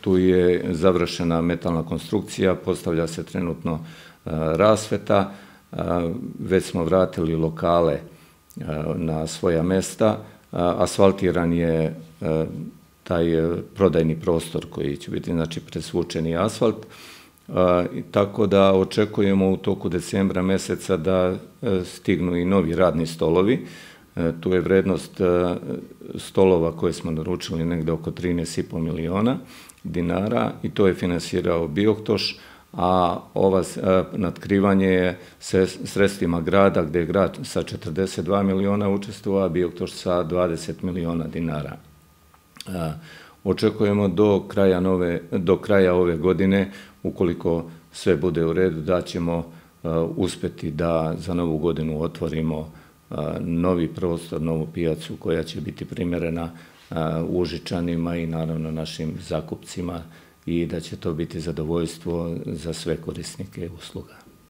tu je završena metalna konstrukcija, postavlja se trenutno e, rasveta, e, već smo vratili lokale e, na svoja mesta, asfaltiran je taj prodajni prostor koji će biti znači presvučeni asfalt, tako da očekujemo u toku decembra meseca da stignu i novi radni stolovi, E, tu je vrednost e, stolova koje smo naručili negde oko 13,5 miliona dinara i to je finansirao Bioktoš, a ova e, nadkrivanje je sredstvima grada gde je grad sa 42 miliona učestvova, a Bioktoš sa 20 miliona dinara. Očekujemo do kraja, nove, do kraja ove godine, ukoliko sve bude u redu, da ćemo uspeti da za novu godinu otvorimo novi prostor, novu pijacu koja će biti primjerena užičanima i naravno našim zakupcima i da će to biti zadovoljstvo za sve korisnike usluga.